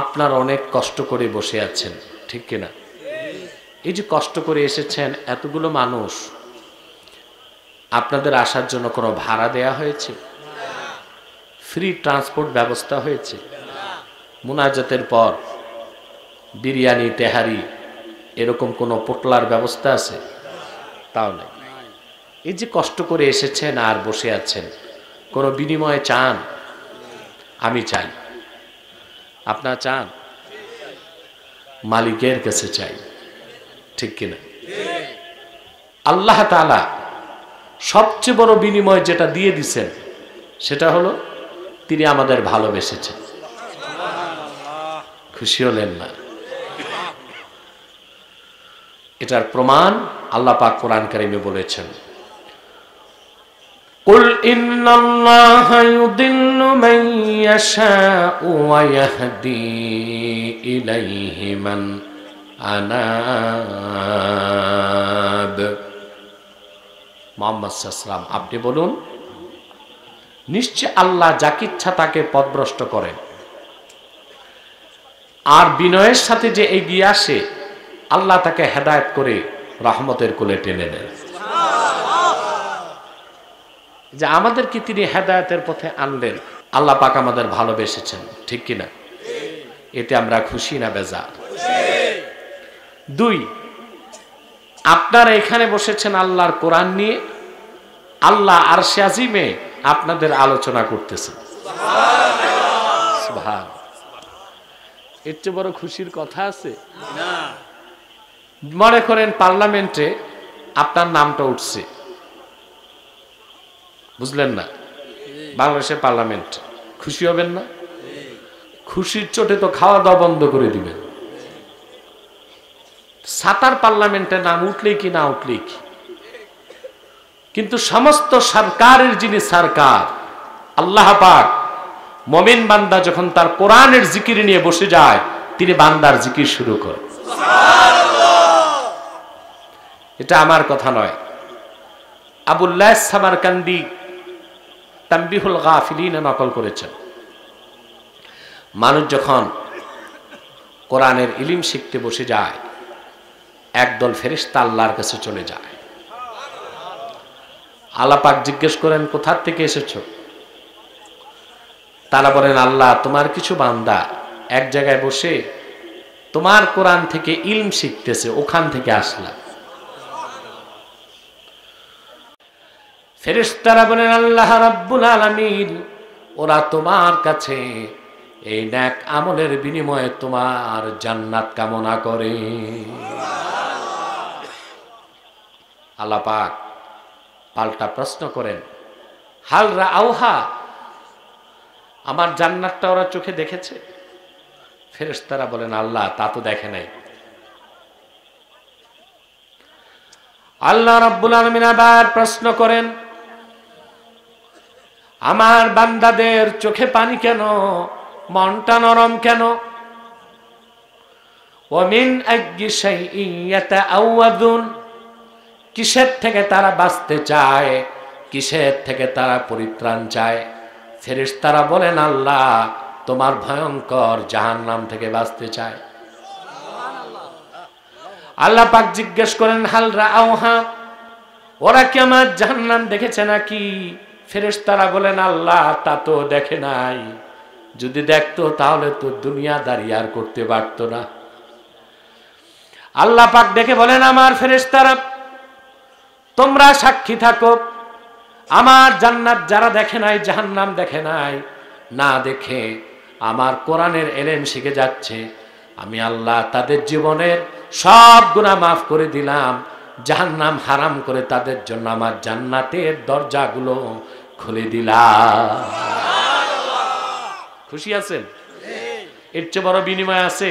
আপনার অনেক কষ্ট করে বসে আছেন, ঠিক কিনা? এই যে কষ্ট করে এসেছেন এতগুলো মানুষ, আপনাদের আসার জন্য কোনো ভাড়া দেয়া হয়েছে? ফ্রি ট্রান্সপোর্ট ব্যবস্থা হয়েছে? মুনাজাতের পর বিরিয়ানি, তেহারি, এরকম কোনো পোটলার ব্যবস্থা আছে? তাও নেই। এই যে কষ্ট করে এসেছেন আর বসে আছেন, কোনো বিনিময়ে চান? আমি চাই। আপনার চান? মালিকের কাছে চাই। ঠিক কিনা? আল্লাহ তালা সবচেয়ে বড় বিনিময় যেটা দিয়ে দিছেন, সেটা হলো তিনি আমাদের ভালোবেসেছেন। খুশি হলেন না। এটার প্রমাণ আল্লাহ পাক কোরআন কারিমে বলেছেন। قل إن الله يضل من يشاء ويهدي إليه من أناب মোহাম্মদ সাল্লাম আপনি বলুন নিশ্চয় আল্লাহ যাকে ইচ্ছা তাকে পথভ্রষ্ট করেন আর বিনয়ের সাথে যে এগিয়ে আসে আল্লাহ তাকে হেদায়ত করে রহমতের কোলে টেনে নেন যে আমাদেরকে তিনি হেদায়তের পথে আনলেন। আল্লাহ পাক আমাদের ভালোবেসেছেন ঠিক কিনা? এতে আমরা খুশি না বেজা দুই আপনারা এখানে বসেছেন আল্লাহর কোরআন নিয়ে। আল্লাহ আর আজিমে আপনাদের আলোচনা করতেছেন। এর চেয়ে বড় খুশির কথা আছে? মনে করেন পার্লামেন্টে আপনার নামটা উঠছে। বুঝলেন না? বাংলাদেশের পার্লামেন্ট। খুশি হবেন না? খুশির চোটে তো খাওয়া দাওয়া বন্ধ করে দিবেন। সাতার পার্লামেন্টে নাম উঠলেই কি না উঠলেই কি? কিন্তু সমস্ত সরকারের যিনি সরকার আল্লাহ পাক মমিন বান্দা যখন তার কোরআনের জিকির নিয়ে বসে যায় তিনি বান্দার জিকির শুরু করেন। এটা আমার কথা নয়। আবুল্লাহ সামারকান্দি তাম্বিহুল গাফিলিনে নকল করেছেন। মানুষ যখন কোরআনের ইলিম শিখতে বসে যায়, একদল ফেরিস্তা আল্লাহর কাছে চলে যায়। আলাপাক জিজ্ঞেস করেন, কোথার থেকে এসেছ? তারা বলেন, আল্লাহ, তোমার কিছু বান্দা এক জায়গায় বসে তোমার কোরআন থেকে ইলম শিখতেছে, ওখান থেকে আসলাম। ফেরেশতারা বলেন, আল্লাহ রাব্বুল আলামিন, ওরা তোমার কাছে এই ন্যাক আমলের বিনিময়ে তোমার জান্নাত কামনা করে। আল্লাহ পাক পাল্টা প্রশ্ন করেন হালরা আউহা আমার জান্নাতটা ওরা চোখে দেখেছে? ফেরেশতারা বলেন, আল্লাহ, তা তো দেখে নাই। আল্লাহ রাব্বুল আলামিন আবার প্রশ্ন করেন আমার বান্দাদের চোখে পানি কেন? মনটা নরম কেন? ওমিন কিসের থেকে তারা বাঁচতে চায়? কিসের থেকে তারা পরিত্রাণ চায়? ফেরিস তারা বলেন, আল্লাহ তোমার ভয়ঙ্কর জাহান্নাম থেকে বাঁচতে চায়। আল্লাহ পাক জিজ্ঞেস করেন হালরা আওহা ওরা কি আমার জাহান্নাম দেখেছে নাকি? ফেরেশতারা বলেন, আল্লাহ, তা তো দেখে নাই। যদি দেখতো, তাহলে তো দুনিয়া দাঁড়িয়ে আর করতে পারত না। আল্লাহ পাক দেখে বলেন, আমার ফেরেশতারা, তোমরা সাক্ষী থাকো। আমার জান্নাত যারা দেখে নাই, জাহান্নাম দেখে নাই, না দেখে আমার কোরআনের এলেম শিখে যাচ্ছে। আমি আল্লাহ তাদের জীবনের সব গুণা মাফ করে দিলাম। জাহান্নাম হারাম করে তাদের জন্য আমার জান্নাতের দরজাগুলো খুলে দিলা। খুশি আছেন? এর চেয়ে বড় বিনিময় আছে?